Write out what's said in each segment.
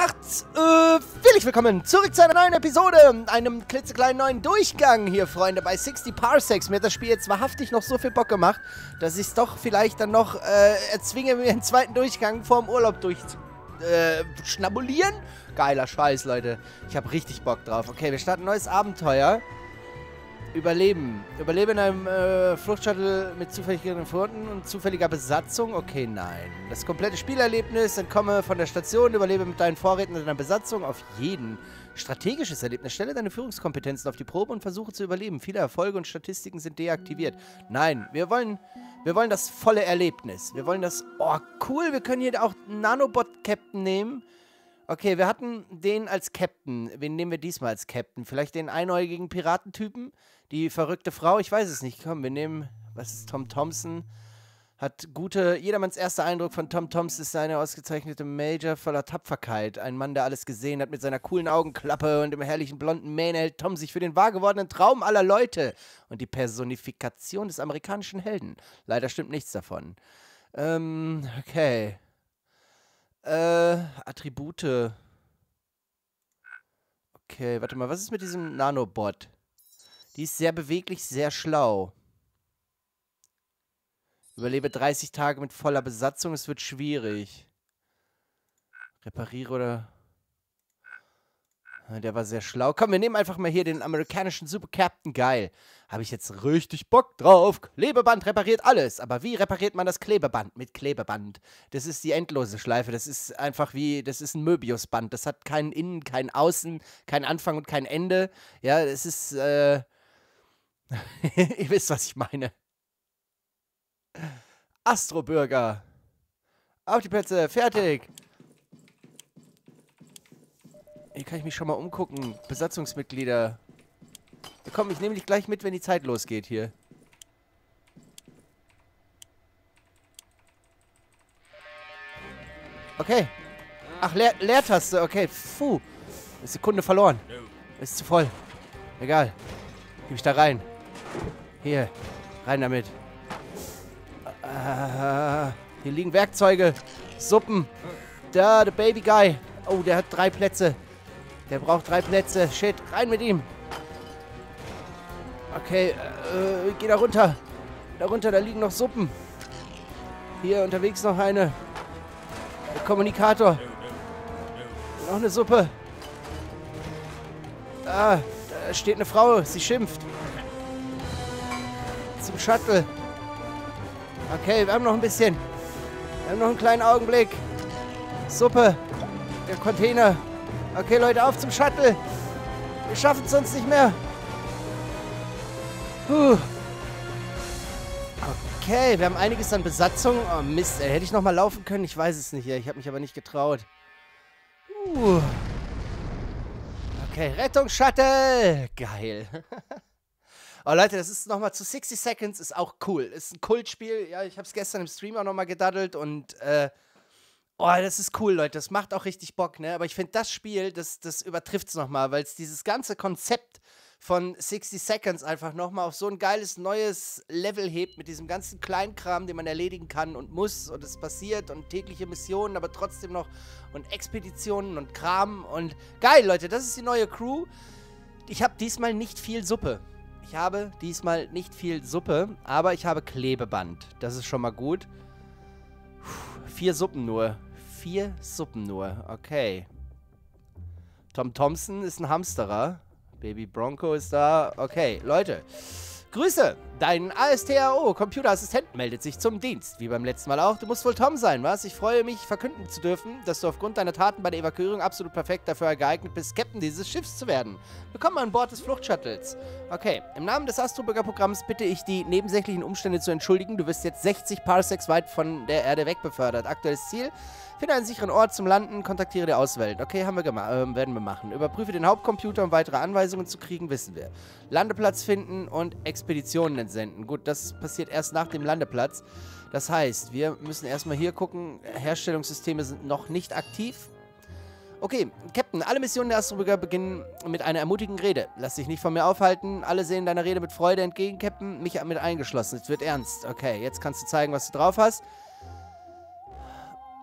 Herzlich äh, willkommen zurück zu einer neuen Episode, einem klitzekleinen neuen Durchgang hier, Freunde, bei 60 Parsecs. Mir hat das Spiel jetzt wahrhaftig noch so viel Bock gemacht, dass ich es doch vielleicht dann noch äh, erzwinge, mir einen zweiten Durchgang vorm Urlaub durchschnabulieren. Äh, Geiler Scheiß, Leute. Ich habe richtig Bock drauf. Okay, wir starten ein neues Abenteuer. Überleben. Überlebe in einem äh, Fluchtshuttle mit zufälligen Fronten und zufälliger Besatzung? Okay, nein. Das komplette Spielerlebnis, entkomme von der Station, überlebe mit deinen Vorräten und deiner Besatzung auf jeden. Strategisches Erlebnis. Stelle deine Führungskompetenzen auf die Probe und versuche zu überleben. Viele Erfolge und Statistiken sind deaktiviert. Nein, wir wollen, wir wollen das volle Erlebnis. Wir wollen das... Oh, cool, wir können hier auch Nanobot-Captain nehmen. Okay, wir hatten den als Captain. Wen nehmen wir diesmal als Captain? Vielleicht den einäugigen Piratentypen? Die verrückte Frau? Ich weiß es nicht. Komm, wir nehmen... Was ist Tom Thompson? Hat gute... Jedermanns erster Eindruck von Tom Thompson ist seine ausgezeichnete Major voller Tapferkeit. Ein Mann, der alles gesehen hat. Mit seiner coolen Augenklappe und dem herrlichen blonden Mähne hält Tom sich für den wahr gewordenen Traum aller Leute. Und die Personifikation des amerikanischen Helden. Leider stimmt nichts davon. Ähm, okay. Äh, Attribute. Okay, warte mal, was ist mit diesem Nanobot? Die ist sehr beweglich, sehr schlau. Überlebe 30 Tage mit voller Besatzung, es wird schwierig. Repariere oder... Der war sehr schlau. Komm, wir nehmen einfach mal hier den amerikanischen Super Captain. Geil. Habe ich jetzt richtig Bock drauf. Klebeband repariert alles. Aber wie repariert man das Klebeband? Mit Klebeband. Das ist die endlose Schleife. Das ist einfach wie, das ist ein Möbiusband. Das hat keinen Innen, keinen Außen, keinen Anfang und kein Ende. Ja, es ist, äh... Ihr wisst, was ich meine. Astrobürger. Auf die Plätze, fertig. Hier kann ich mich schon mal umgucken. Besatzungsmitglieder. Komm, ich nehme dich gleich mit, wenn die Zeit losgeht hier. Okay. Ach, Leer Leertaste. Okay. Puh. Ist Sekunde verloren. Ist zu voll. Egal. Gib ich da rein. Hier. Rein damit. Uh, hier liegen Werkzeuge. Suppen. Da, der Baby Guy. Oh, der hat drei Plätze. Der braucht drei Plätze. Shit, rein mit ihm. Okay, äh, geh da runter. Da runter, da liegen noch Suppen. Hier unterwegs noch eine. Der Kommunikator. Noch eine Suppe. Ah, da steht eine Frau. Sie schimpft. Zum Shuttle. Okay, wir haben noch ein bisschen. Wir haben noch einen kleinen Augenblick. Suppe. Der Container. Okay, Leute, auf zum Shuttle. Wir schaffen es sonst nicht mehr. Puh. Okay, wir haben einiges an Besatzung. Oh Mist, ey. hätte ich nochmal laufen können? Ich weiß es nicht. Ich habe mich aber nicht getraut. Uh. Okay, Rettungsshuttle. Geil. oh Leute, das ist nochmal zu 60 Seconds. Ist auch cool. Ist ein Kultspiel. Ja, ich habe es gestern im Stream auch nochmal gedaddelt und äh, Oh, das ist cool, Leute. Das macht auch richtig Bock, ne? Aber ich finde, das Spiel, das, das übertrifft es nochmal, weil es dieses ganze Konzept von 60 Seconds einfach nochmal auf so ein geiles neues Level hebt mit diesem ganzen Kleinkram, den man erledigen kann und muss und es passiert und tägliche Missionen, aber trotzdem noch und Expeditionen und Kram und geil, Leute, das ist die neue Crew. Ich habe diesmal nicht viel Suppe. Ich habe diesmal nicht viel Suppe, aber ich habe Klebeband. Das ist schon mal gut. Puh, vier Suppen nur. Vier Suppen nur. Okay. Tom Thompson ist ein Hamsterer. Baby Bronco ist da. Okay, Leute. Grüße! Dein ASTRO, Computerassistent, meldet sich zum Dienst. Wie beim letzten Mal auch. Du musst wohl Tom sein, was? Ich freue mich, verkünden zu dürfen, dass du aufgrund deiner Taten bei der Evakuierung absolut perfekt dafür geeignet bist, Captain dieses Schiffs zu werden. Willkommen an Bord des Fluchtshuttles. Okay, im Namen des Astroburger-Programms bitte ich, die nebensächlichen Umstände zu entschuldigen. Du wirst jetzt 60 Parsecs weit von der Erde wegbefördert. Aktuelles Ziel, Finde einen sicheren Ort zum Landen, kontaktiere die Auswählen. Okay, haben wir äh, werden wir machen. Überprüfe den Hauptcomputer, um weitere Anweisungen zu kriegen, wissen wir. Landeplatz finden und Expeditionen entsenden. Gut, das passiert erst nach dem Landeplatz. Das heißt, wir müssen erstmal hier gucken. Herstellungssysteme sind noch nicht aktiv. Okay, Captain, alle Missionen der Astrobrücker beginnen mit einer ermutigenden Rede. Lass dich nicht von mir aufhalten. Alle sehen deiner Rede mit Freude entgegen, Captain. Mich mit eingeschlossen. Es wird ernst. Okay, jetzt kannst du zeigen, was du drauf hast.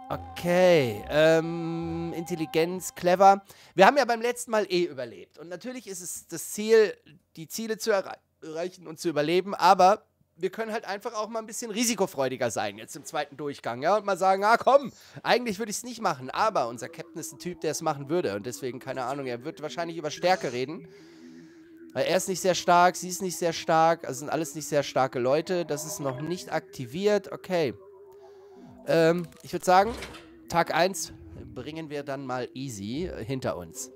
Okay, ähm, Intelligenz, clever. Wir haben ja beim letzten Mal eh überlebt. Und natürlich ist es das Ziel, die Ziele zu erre erreichen und zu überleben, aber wir können halt einfach auch mal ein bisschen risikofreudiger sein, jetzt im zweiten Durchgang, ja, und mal sagen, ah komm, eigentlich würde ich es nicht machen, aber unser Captain ist ein Typ, der es machen würde und deswegen, keine Ahnung, er wird wahrscheinlich über Stärke reden. Weil er ist nicht sehr stark, sie ist nicht sehr stark, also sind alles nicht sehr starke Leute, das ist noch nicht aktiviert, okay. Ähm, ich würde sagen, Tag 1 bringen wir dann mal easy hinter uns.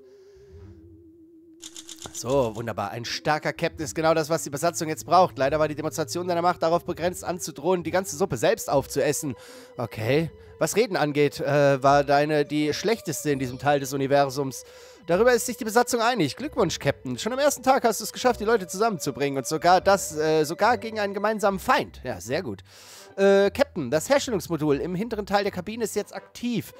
So, wunderbar. Ein starker Captain ist genau das, was die Besatzung jetzt braucht. Leider war die Demonstration deiner Macht darauf begrenzt, anzudrohen, die ganze Suppe selbst aufzuessen. Okay. Was Reden angeht, äh, war deine die schlechteste in diesem Teil des Universums. Darüber ist sich die Besatzung einig. Glückwunsch, Captain. Schon am ersten Tag hast du es geschafft, die Leute zusammenzubringen. Und sogar das, äh, sogar gegen einen gemeinsamen Feind. Ja, sehr gut. Äh, Captain, das Herstellungsmodul im hinteren Teil der Kabine ist jetzt aktiv.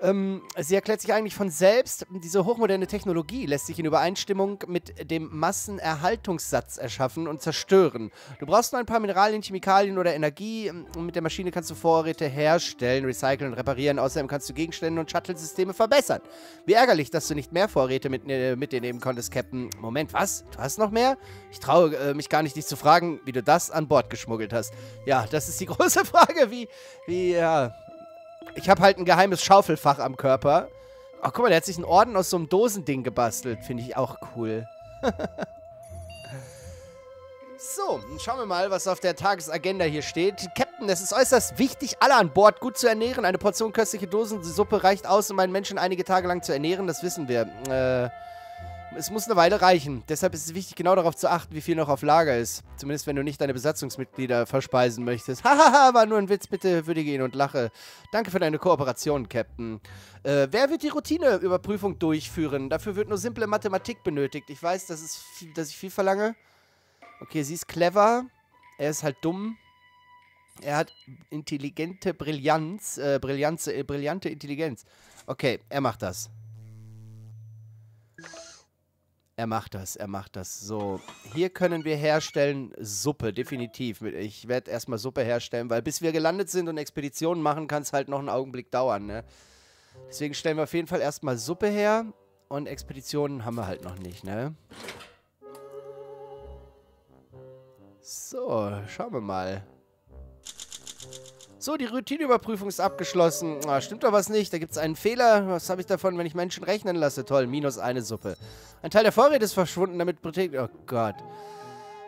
Ähm, sie erklärt sich eigentlich von selbst. Diese hochmoderne Technologie lässt sich in Übereinstimmung mit dem Massenerhaltungssatz erschaffen und zerstören. Du brauchst nur ein paar Mineralien, Chemikalien oder Energie und mit der Maschine kannst du Vorräte herstellen, recyceln und reparieren. Außerdem kannst du Gegenstände und Shuttle-Systeme verbessern. Wie ärgerlich, dass du nicht mehr Vorräte mit, äh, mit dir nehmen konntest, Captain. Moment, was? Du hast noch mehr? Ich traue äh, mich gar nicht, dich zu fragen, wie du das an Bord geschmuggelt hast. Ja, das ist die große Frage, wie, wie, ja... Ich habe halt ein geheimes Schaufelfach am Körper. Ach, guck mal, der hat sich einen Orden aus so einem Dosending gebastelt. Finde ich auch cool. so, schauen wir mal, was auf der Tagesagenda hier steht. Captain, es ist äußerst wichtig, alle an Bord gut zu ernähren. Eine Portion köstliche Dosensuppe reicht aus, um einen Menschen einige Tage lang zu ernähren. Das wissen wir. Äh es muss eine Weile reichen. Deshalb ist es wichtig, genau darauf zu achten, wie viel noch auf Lager ist. Zumindest, wenn du nicht deine Besatzungsmitglieder verspeisen möchtest. Hahaha, war nur ein Witz. Bitte würdige ihn und lache. Danke für deine Kooperation, Captain. Äh, wer wird die Routineüberprüfung durchführen? Dafür wird nur simple Mathematik benötigt. Ich weiß, dass, es dass ich viel verlange. Okay, sie ist clever. Er ist halt dumm. Er hat intelligente Brillanz. Äh, Brillanz, äh, brillante Intelligenz. Okay, er macht das. Er macht das, er macht das. So, hier können wir herstellen Suppe, definitiv. Ich werde erstmal Suppe herstellen, weil bis wir gelandet sind und Expeditionen machen, kann es halt noch einen Augenblick dauern, ne? Deswegen stellen wir auf jeden Fall erstmal Suppe her und Expeditionen haben wir halt noch nicht, ne? So, schauen wir mal. So, die Routineüberprüfung ist abgeschlossen. Ah, stimmt doch was nicht. Da gibt es einen Fehler. Was habe ich davon, wenn ich Menschen rechnen lasse? Toll, minus eine Suppe. Ein Teil der Vorräte ist verschwunden, damit... Oh Gott.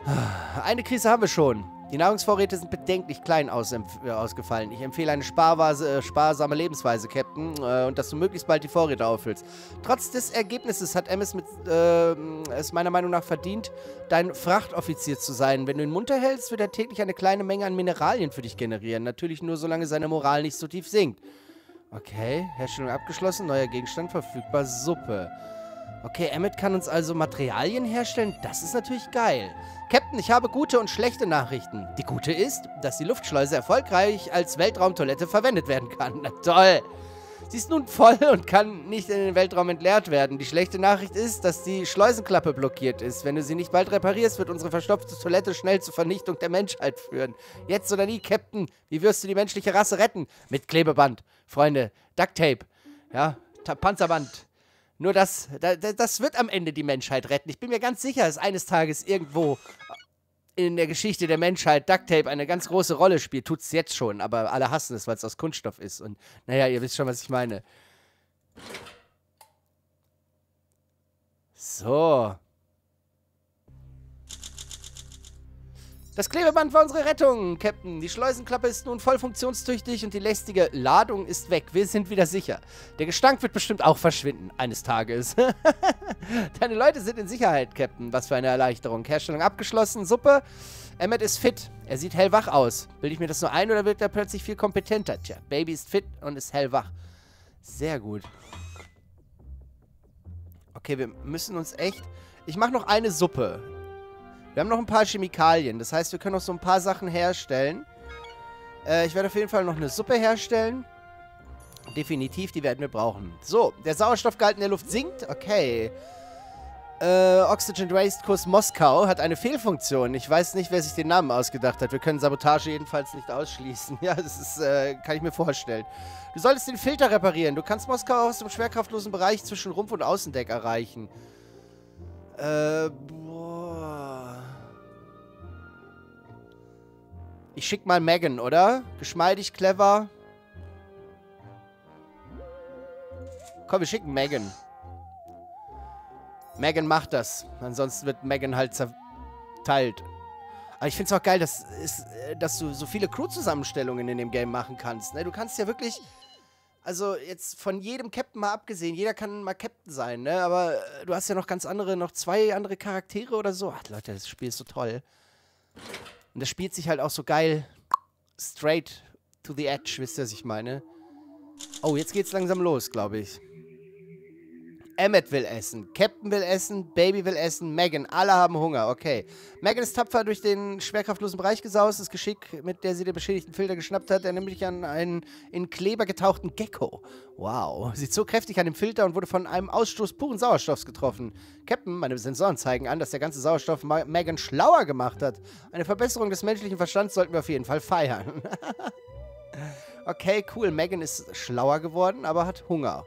Ah, eine Krise haben wir schon. Die Nahrungsvorräte sind bedenklich klein aus, äh, ausgefallen. Ich empfehle eine äh, sparsame Lebensweise, Captain, äh, und dass du möglichst bald die Vorräte auffüllst. Trotz des Ergebnisses hat Emmis mit, äh, es meiner Meinung nach verdient, dein Frachtoffizier zu sein. Wenn du ihn munter hältst, wird er täglich eine kleine Menge an Mineralien für dich generieren. Natürlich nur, solange seine Moral nicht so tief sinkt. Okay, Herstellung abgeschlossen, neuer Gegenstand verfügbar, Suppe. Okay, Emmet kann uns also Materialien herstellen. Das ist natürlich geil. Captain, ich habe gute und schlechte Nachrichten. Die gute ist, dass die Luftschleuse erfolgreich als Weltraumtoilette verwendet werden kann. Na toll. Sie ist nun voll und kann nicht in den Weltraum entleert werden. Die schlechte Nachricht ist, dass die Schleusenklappe blockiert ist. Wenn du sie nicht bald reparierst, wird unsere verstopfte Toilette schnell zur Vernichtung der Menschheit führen. Jetzt oder nie, Captain. Wie wirst du die menschliche Rasse retten? Mit Klebeband. Freunde, Ducktape. Ja, Panzerband. Nur das, das wird am Ende die Menschheit retten. Ich bin mir ganz sicher, dass eines Tages irgendwo in der Geschichte der Menschheit Ducktape eine ganz große Rolle spielt. Tut es jetzt schon, aber alle hassen es, weil es aus Kunststoff ist. Und naja, ihr wisst schon, was ich meine. So. Das Klebeband war unsere Rettung, Captain. Die Schleusenklappe ist nun voll funktionstüchtig und die lästige Ladung ist weg. Wir sind wieder sicher. Der Gestank wird bestimmt auch verschwinden, eines Tages. Deine Leute sind in Sicherheit, Captain. Was für eine Erleichterung. Herstellung abgeschlossen, Suppe. Emmet ist fit. Er sieht hellwach aus. Bilde ich mir das nur ein oder wird er plötzlich viel kompetenter? Tja, Baby ist fit und ist hellwach. Sehr gut. Okay, wir müssen uns echt... Ich mache noch eine Suppe. Wir haben noch ein paar Chemikalien. Das heißt, wir können noch so ein paar Sachen herstellen. Äh, ich werde auf jeden Fall noch eine Suppe herstellen. Definitiv, die werden wir brauchen. So, der Sauerstoffgehalt in der Luft sinkt. Okay. Äh, Oxygen Waste Kurs Moskau hat eine Fehlfunktion. Ich weiß nicht, wer sich den Namen ausgedacht hat. Wir können Sabotage jedenfalls nicht ausschließen. Ja, das ist, äh, kann ich mir vorstellen. Du solltest den Filter reparieren. Du kannst Moskau aus dem schwerkraftlosen Bereich zwischen Rumpf und Außendeck erreichen. Äh, Ich schick mal Megan, oder? Geschmeidig, clever. Komm, wir schicken Megan. Megan macht das. Ansonsten wird Megan halt zerteilt. Aber ich finde es auch geil, dass, ist, äh, dass du so viele Crew-Zusammenstellungen in dem Game machen kannst. Ne? Du kannst ja wirklich... Also jetzt von jedem Captain mal abgesehen, jeder kann mal Captain sein, ne? Aber äh, du hast ja noch ganz andere, noch zwei andere Charaktere oder so. Ach Leute, das Spiel ist so toll. Und das spielt sich halt auch so geil straight to the edge, wisst ihr, was ich meine? Oh, jetzt geht's langsam los, glaube ich. Emmet will essen, Captain will essen, Baby will essen, Megan, alle haben Hunger, okay. Megan ist tapfer durch den schwerkraftlosen Bereich gesaust, das Geschick, mit der sie den beschädigten Filter geschnappt hat, erinnert mich an einen in Kleber getauchten Gecko. Wow, sie zog kräftig an dem Filter und wurde von einem Ausstoß puren Sauerstoffs getroffen. Captain, meine Sensoren zeigen an, dass der ganze Sauerstoff Megan schlauer gemacht hat. Eine Verbesserung des menschlichen Verstands sollten wir auf jeden Fall feiern. okay, cool, Megan ist schlauer geworden, aber hat Hunger.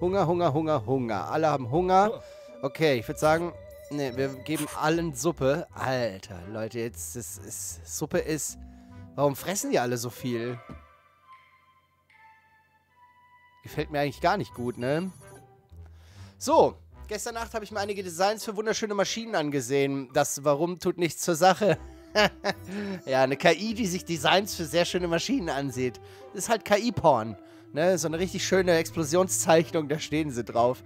Hunger, Hunger, Hunger, Hunger. Alle haben Hunger. Okay, ich würde sagen, ne, wir geben allen Suppe. Alter, Leute, jetzt ist, ist, Suppe ist... Warum fressen die alle so viel? Gefällt mir eigentlich gar nicht gut, ne? So, gestern Nacht habe ich mir einige Designs für wunderschöne Maschinen angesehen. Das Warum tut nichts zur Sache. ja, eine KI, die sich Designs für sehr schöne Maschinen ansieht. Das ist halt KI-Porn. Ne, so eine richtig schöne Explosionszeichnung, da stehen sie drauf.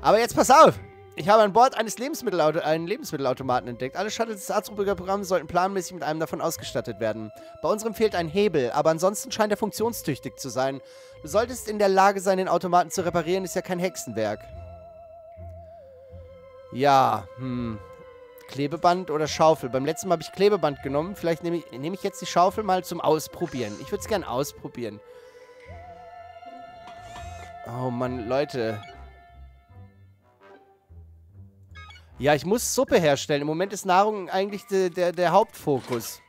Aber jetzt pass auf! Ich habe an Bord eines Lebensmittelauto einen Lebensmittelautomaten entdeckt. Alle Shuttles des Arztrubriger Programms sollten planmäßig mit einem davon ausgestattet werden. Bei unserem fehlt ein Hebel, aber ansonsten scheint er funktionstüchtig zu sein. Du solltest in der Lage sein, den Automaten zu reparieren, ist ja kein Hexenwerk. Ja, hm. Klebeband oder Schaufel. Beim letzten Mal habe ich Klebeband genommen. Vielleicht nehme ich, nehm ich jetzt die Schaufel mal zum Ausprobieren. Ich würde es gerne ausprobieren. Oh Mann, Leute. Ja, ich muss Suppe herstellen. Im Moment ist Nahrung eigentlich de, der, der Hauptfokus.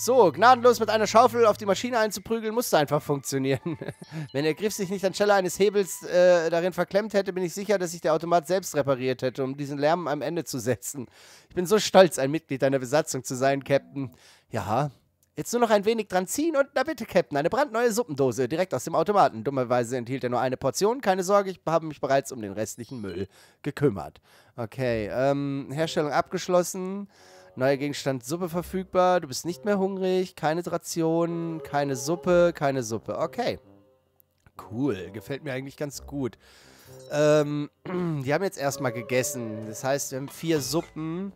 So, gnadenlos mit einer Schaufel auf die Maschine einzuprügeln, musste einfach funktionieren. Wenn der Griff sich nicht anstelle eines Hebels äh, darin verklemmt hätte, bin ich sicher, dass sich der Automat selbst repariert hätte, um diesen Lärm am Ende zu setzen. Ich bin so stolz, ein Mitglied deiner Besatzung zu sein, Captain. Ja, jetzt nur noch ein wenig dran ziehen und na bitte, Captain, eine brandneue Suppendose, direkt aus dem Automaten. Dummerweise enthielt er nur eine Portion. Keine Sorge, ich habe mich bereits um den restlichen Müll gekümmert. Okay, ähm, Herstellung abgeschlossen. Neuer Gegenstand Suppe verfügbar. Du bist nicht mehr hungrig. Keine Rationen, keine Suppe, keine Suppe. Okay. Cool. Gefällt mir eigentlich ganz gut. Ähm, die haben jetzt erstmal gegessen. Das heißt, wir haben vier Suppen.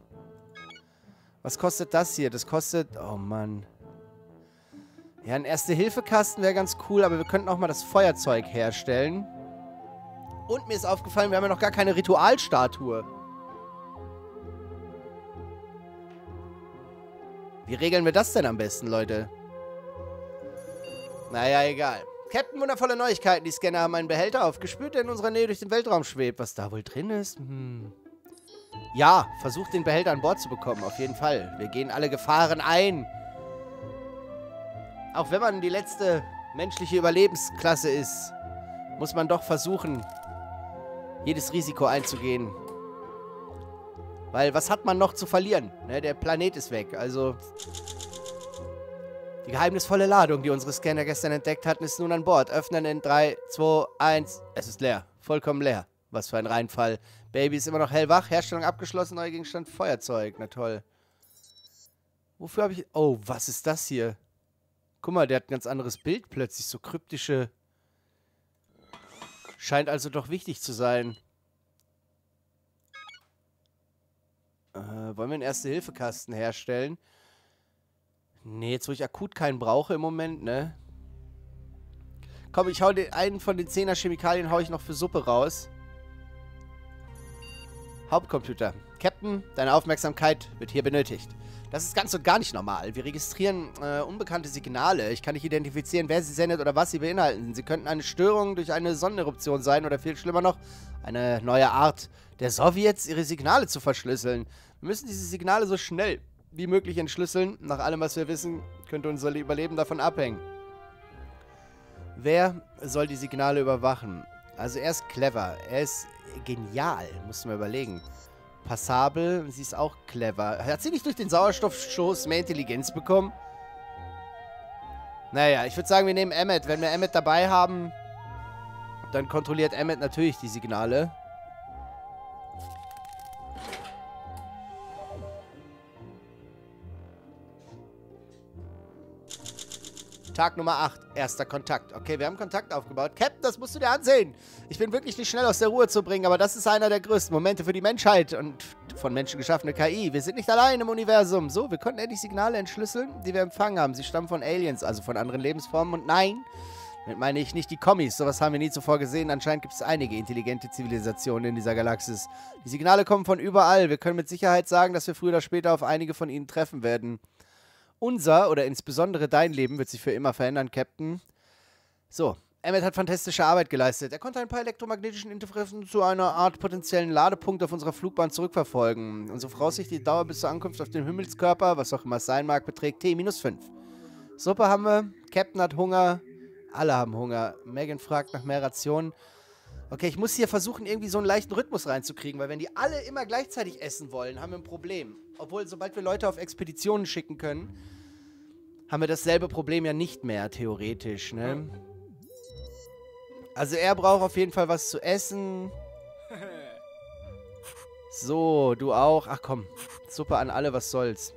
Was kostet das hier? Das kostet... Oh, Mann. Ja, ein Erste-Hilfe-Kasten wäre ganz cool, aber wir könnten auch mal das Feuerzeug herstellen. Und mir ist aufgefallen, wir haben ja noch gar keine Ritualstatue. Wie regeln wir das denn am besten, Leute? Naja, egal. Captain, wundervolle Neuigkeiten. Die Scanner haben einen Behälter aufgespürt, der in unserer Nähe durch den Weltraum schwebt. Was da wohl drin ist? Hm. Ja, versucht den Behälter an Bord zu bekommen. Auf jeden Fall. Wir gehen alle Gefahren ein. Auch wenn man die letzte menschliche Überlebensklasse ist, muss man doch versuchen, jedes Risiko einzugehen. Weil was hat man noch zu verlieren? Ne, der Planet ist weg. Also die geheimnisvolle Ladung, die unsere Scanner gestern entdeckt hatten, ist nun an Bord. Öffnen in 3, 2, 1. Es ist leer. Vollkommen leer. Was für ein Reinfall. Baby ist immer noch hellwach. Herstellung abgeschlossen. Neuer Gegenstand Feuerzeug. Na toll. Wofür habe ich... Oh, was ist das hier? Guck mal, der hat ein ganz anderes Bild plötzlich. So kryptische... Scheint also doch wichtig zu sein. Äh, wollen wir einen Erste-Hilfe-Kasten herstellen? Nee, jetzt wo ich akut keinen brauche im Moment, ne? Komm, ich hau den einen von den 10er Chemikalien hau ich noch für Suppe raus. Hauptcomputer. Captain, deine Aufmerksamkeit wird hier benötigt. Das ist ganz und gar nicht normal. Wir registrieren äh, unbekannte Signale. Ich kann nicht identifizieren, wer sie sendet oder was sie beinhalten. Sie könnten eine Störung durch eine Sonneneruption sein oder viel schlimmer noch, eine neue Art der Sowjets, ihre Signale zu verschlüsseln. Wir müssen diese Signale so schnell wie möglich entschlüsseln. Nach allem, was wir wissen, könnte unser Überleben davon abhängen. Wer soll die Signale überwachen? Also er ist clever. Er ist genial, mussten wir überlegen. Passabel, sie ist auch clever. Hat sie nicht durch den Sauerstoffstoß mehr Intelligenz bekommen? Naja, ich würde sagen, wir nehmen Emmet. Wenn wir Emmet dabei haben, dann kontrolliert Emmet natürlich die Signale. Tag Nummer 8, erster Kontakt. Okay, wir haben Kontakt aufgebaut. Captain, das musst du dir ansehen. Ich bin wirklich nicht schnell aus der Ruhe zu bringen, aber das ist einer der größten Momente für die Menschheit und von Menschen geschaffene KI. Wir sind nicht allein im Universum. So, wir konnten endlich Signale entschlüsseln, die wir empfangen haben. Sie stammen von Aliens, also von anderen Lebensformen. Und nein, damit meine ich nicht die Kommis. Sowas haben wir nie zuvor gesehen. Anscheinend gibt es einige intelligente Zivilisationen in dieser Galaxis. Die Signale kommen von überall. Wir können mit Sicherheit sagen, dass wir früher oder später auf einige von ihnen treffen werden. Unser oder insbesondere dein Leben wird sich für immer verändern, Captain. So, Emmet hat fantastische Arbeit geleistet. Er konnte ein paar elektromagnetischen Interferenzen zu einer Art potenziellen Ladepunkt auf unserer Flugbahn zurückverfolgen. Unsere voraussichtliche Dauer bis zur Ankunft auf den Himmelskörper, was auch immer es sein mag, beträgt T-5. Suppe haben wir, Captain hat Hunger, alle haben Hunger. Megan fragt nach mehr Rationen. Okay, ich muss hier versuchen, irgendwie so einen leichten Rhythmus reinzukriegen, weil wenn die alle immer gleichzeitig essen wollen, haben wir ein Problem. Obwohl, sobald wir Leute auf Expeditionen schicken können, haben wir dasselbe Problem ja nicht mehr, theoretisch, ne? Also er braucht auf jeden Fall was zu essen. So, du auch. Ach komm, Suppe an alle, was soll's.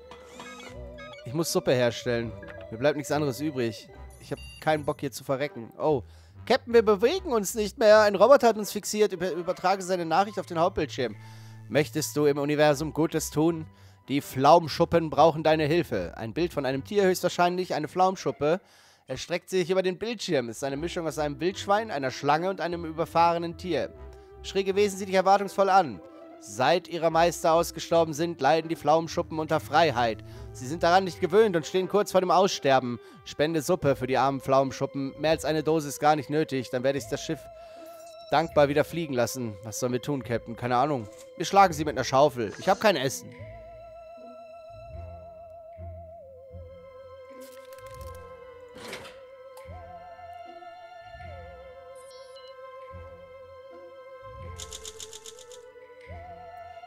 Ich muss Suppe herstellen. Mir bleibt nichts anderes übrig. Ich habe keinen Bock hier zu verrecken. Oh, Captain, wir bewegen uns nicht mehr. Ein Roboter hat uns fixiert. übertrage seine Nachricht auf den Hauptbildschirm. Möchtest du im Universum Gutes tun? Die Pflaumschuppen brauchen deine Hilfe. Ein Bild von einem Tier höchstwahrscheinlich, eine Pflaumschuppe. Er streckt sich über den Bildschirm. Es ist eine Mischung aus einem Wildschwein, einer Schlange und einem überfahrenen Tier. Schräge Wesen sie dich erwartungsvoll an. Seit ihre Meister ausgestorben sind, leiden die Pflaumschuppen unter Freiheit. Sie sind daran nicht gewöhnt und stehen kurz vor dem Aussterben. Spende Suppe für die armen Pflaumschuppen. Mehr als eine Dose ist gar nicht nötig. Dann werde ich das Schiff dankbar wieder fliegen lassen. Was sollen wir tun, Captain? Keine Ahnung. Wir schlagen sie mit einer Schaufel. Ich habe kein Essen.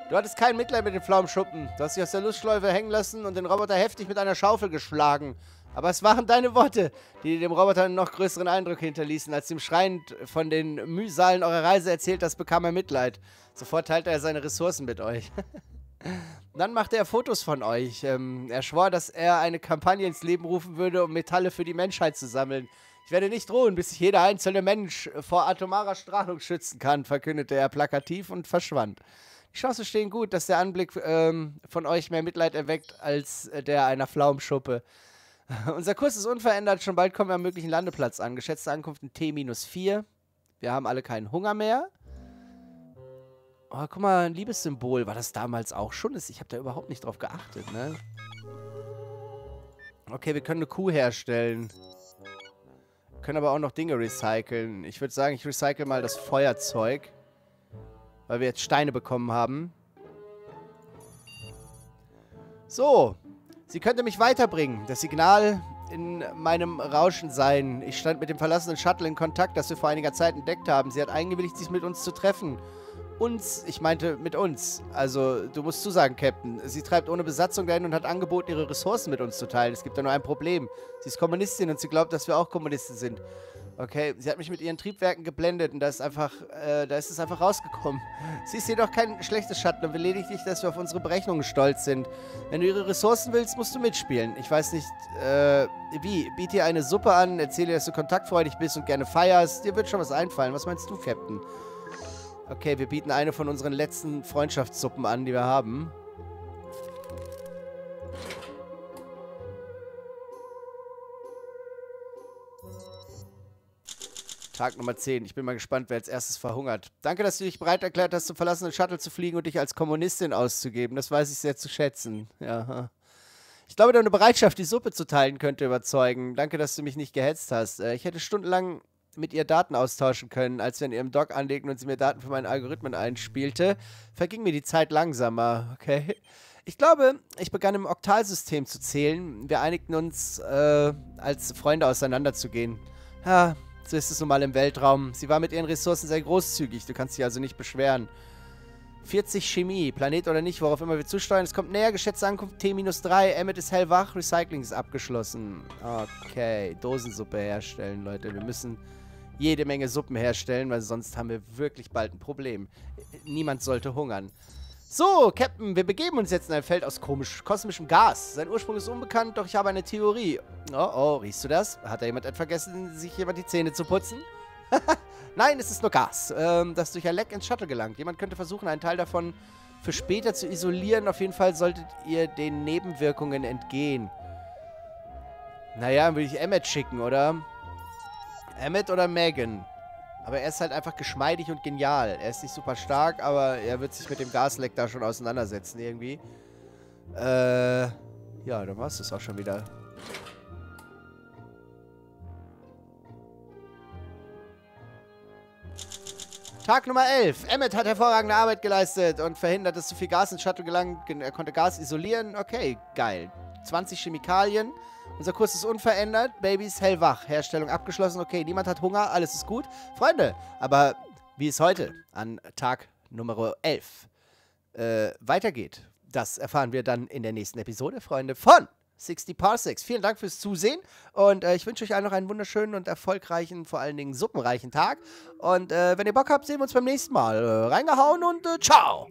Du hattest kein Mitleid mit den Pflaumenschuppen. Du hast dich aus der Lustschläufe hängen lassen und den Roboter heftig mit einer Schaufel geschlagen. Aber es waren deine Worte, die dem Roboter einen noch größeren Eindruck hinterließen. Als dem schreiend von den Mühsalen eurer Reise erzählt hast, bekam er Mitleid. Sofort teilte er seine Ressourcen mit euch. Dann machte er Fotos von euch. Ähm, er schwor, dass er eine Kampagne ins Leben rufen würde, um Metalle für die Menschheit zu sammeln. Ich werde nicht ruhen, bis sich jeder einzelne Mensch vor atomarer Strahlung schützen kann, verkündete er plakativ und verschwand. Die Chancen stehen gut, dass der Anblick ähm, von euch mehr Mitleid erweckt als äh, der einer Pflaumschuppe. Unser Kurs ist unverändert, schon bald kommen wir am möglichen Landeplatz an. Geschätzte Ankunft in T-4. Wir haben alle keinen Hunger mehr. Oh, guck mal, ein Liebessymbol. War das damals auch schon? Ich habe da überhaupt nicht drauf geachtet, ne? Okay, wir können eine Kuh herstellen. Können aber auch noch Dinge recyceln. Ich würde sagen, ich recycle mal das Feuerzeug. Weil wir jetzt Steine bekommen haben. So. Sie könnte mich weiterbringen. Das Signal in meinem Rauschen sein. Ich stand mit dem verlassenen Shuttle in Kontakt, das wir vor einiger Zeit entdeckt haben. Sie hat eingewilligt, sich mit uns zu treffen. Uns, ich meinte mit uns. Also, du musst zusagen, Captain. Sie treibt ohne Besatzung dahin und hat angeboten, ihre Ressourcen mit uns zu teilen. Es gibt da nur ein Problem. Sie ist Kommunistin und sie glaubt, dass wir auch Kommunisten sind. Okay, sie hat mich mit ihren Triebwerken geblendet und da ist einfach, äh, da ist es einfach rausgekommen. Sie ist jedoch kein schlechtes Schatten und will lediglich, dass wir auf unsere Berechnungen stolz sind. Wenn du ihre Ressourcen willst, musst du mitspielen. Ich weiß nicht, äh, wie. Biete ihr eine Suppe an, erzähle, dass du kontaktfreudig bist und gerne feierst. Dir wird schon was einfallen. Was meinst du, Captain? Okay, wir bieten eine von unseren letzten Freundschaftssuppen an, die wir haben. Tag Nummer 10. Ich bin mal gespannt, wer als erstes verhungert. Danke, dass du dich bereit erklärt hast, zum verlassenen Shuttle zu fliegen und dich als Kommunistin auszugeben. Das weiß ich sehr zu schätzen. Ja. Ich glaube, deine Bereitschaft, die Suppe zu teilen, könnte überzeugen. Danke, dass du mich nicht gehetzt hast. Äh, ich hätte stundenlang mit ihr Daten austauschen können, als wir in ihrem Dock anlegten und sie mir Daten für meinen Algorithmen einspielte. Verging mir die Zeit langsamer, okay? Ich glaube, ich begann im Oktalsystem zu zählen. Wir einigten uns, äh, als Freunde auseinanderzugehen. Ja, so ist es nun mal im Weltraum. Sie war mit ihren Ressourcen sehr großzügig. Du kannst dich also nicht beschweren. 40 Chemie, Planet oder nicht, worauf immer wir zusteuern. Es kommt näher, geschätzte Ankunft T-3. Emmet ist hellwach, Recycling ist abgeschlossen. Okay, Dosensuppe herstellen, Leute. Wir müssen jede Menge Suppen herstellen, weil sonst haben wir wirklich bald ein Problem. Niemand sollte hungern. So, Captain, wir begeben uns jetzt in ein Feld aus komisch, kosmischem Gas. Sein Ursprung ist unbekannt, doch ich habe eine Theorie. Oh, oh, riechst du das? Hat da jemand vergessen, sich jemand die Zähne zu putzen? Nein, es ist nur Gas, ähm, das durch ein Leck ins Shuttle gelangt. Jemand könnte versuchen, einen Teil davon für später zu isolieren. Auf jeden Fall solltet ihr den Nebenwirkungen entgehen. Naja, würde ich Emmet schicken, oder? Emmet oder Megan? Aber er ist halt einfach geschmeidig und genial. Er ist nicht super stark, aber er wird sich mit dem Gasleck da schon auseinandersetzen irgendwie. Äh, ja, dann war es das auch schon wieder. Tag Nummer 11. Emmet hat hervorragende Arbeit geleistet und verhindert, dass zu viel Gas ins Shuttle gelangt. Er konnte Gas isolieren. Okay, geil. 20 Chemikalien. Unser Kurs ist unverändert. Babys hellwach. Herstellung abgeschlossen. Okay, niemand hat Hunger. Alles ist gut. Freunde, aber wie es heute an Tag Nummer 11 äh, weitergeht, das erfahren wir dann in der nächsten Episode, Freunde, von 60 Parsecs. Vielen Dank fürs Zusehen und äh, ich wünsche euch allen noch einen wunderschönen und erfolgreichen, vor allen Dingen suppenreichen Tag. Und äh, wenn ihr Bock habt, sehen wir uns beim nächsten Mal. Reingehauen und äh, ciao!